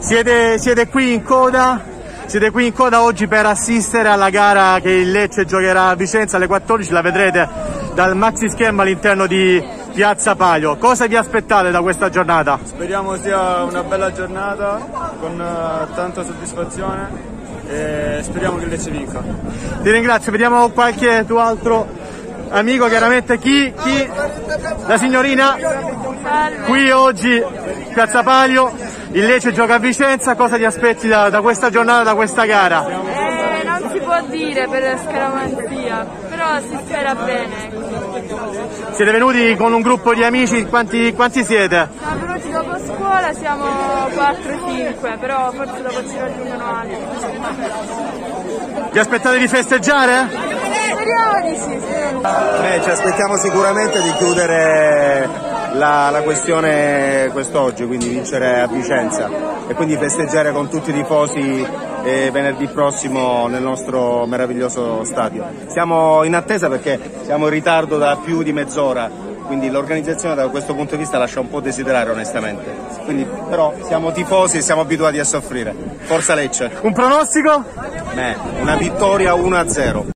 Siete, siete qui in coda siete qui in coda oggi per assistere alla gara che il Lecce giocherà a Vicenza alle 14, la vedrete dal maxi schermo all'interno di Piazza Palio. Cosa vi aspettate da questa giornata? Speriamo sia una bella giornata con uh, tanta soddisfazione e speriamo che il Lecce vinca. Ti ringrazio, vediamo qualche tuo altro amico, chiaramente chi? chi? La signorina? Qui oggi Piazza Palio, il Lecce gioca a Vicenza, cosa ti aspetti da, da questa giornata, da questa gara? Eh, non si può dire per scaramanzia, però si spera bene. Siete venuti con un gruppo di amici, quanti, quanti siete? Siamo venuti dopo scuola, siamo 4-5, però forse dopo ci raggiungono altri. Vi aspettate di festeggiare? Speriamo di sì, sì. Eh, ci aspettiamo sicuramente di chiudere la, la questione quest'oggi, quindi vincere a Vicenza e quindi festeggiare con tutti i tifosi eh, venerdì prossimo nel nostro meraviglioso stadio. Siamo in attesa perché siamo in ritardo da più di mezz'ora, quindi l'organizzazione da questo punto di vista lascia un po' desiderare onestamente. Quindi, però siamo tifosi e siamo abituati a soffrire. Forza Lecce. Un pronostico? Beh, una vittoria 1-0.